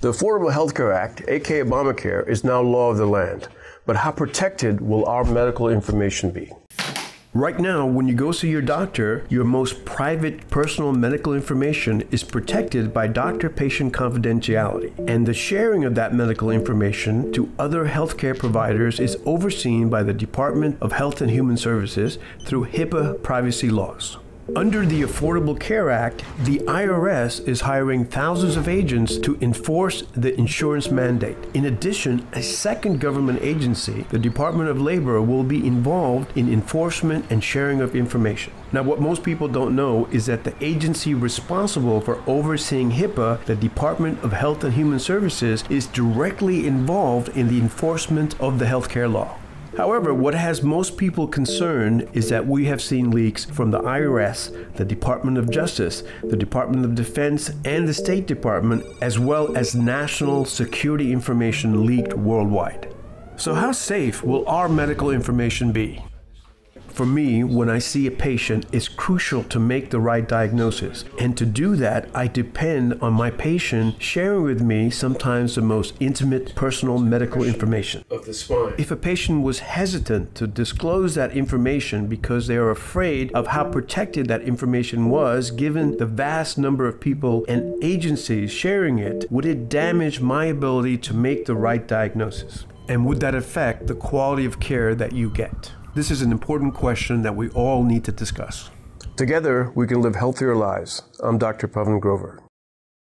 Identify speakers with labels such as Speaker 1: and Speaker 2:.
Speaker 1: The Affordable Health Care Act, aka Obamacare, is now law of the land. But how protected will our medical information be? Right now, when you go see your doctor, your most private personal medical information is protected by doctor patient confidentiality, and the sharing of that medical information to other healthcare providers is overseen by the Department of Health and Human Services through HIPAA privacy laws. Under the Affordable Care Act, the IRS is hiring thousands of agents to enforce the insurance mandate. In addition, a second government agency, the Department of Labor, will be involved in enforcement and sharing of information. Now, what most people don't know is that the agency responsible for overseeing HIPAA, the Department of Health and Human Services, is directly involved in the enforcement of the healthcare law. However, what has most people concerned is that we have seen leaks from the IRS, the Department of Justice, the Department of Defense, and the State Department, as well as national security information leaked worldwide. So, how safe will our medical information be? For me, when I see a patient, it's crucial to make the right diagnosis. And to do that, I depend on my patient sharing with me sometimes the most intimate personal medical information
Speaker 2: of the spine.
Speaker 1: If a patient was hesitant to disclose that information because they are afraid of how protected that information was, given the vast number of people and agencies sharing it, would it damage my ability to make the right diagnosis? And would that affect the quality of care that you get? This is an important question that we all need to discuss. Together, we can live healthier lives. I'm Dr. Pavan Grover.